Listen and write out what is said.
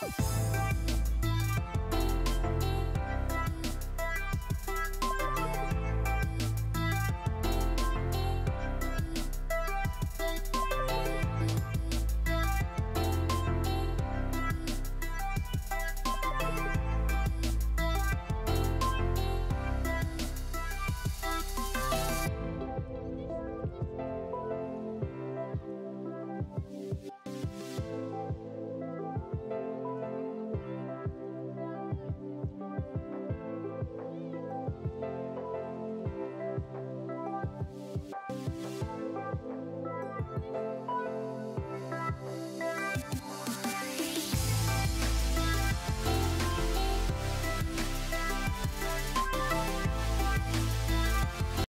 Bye.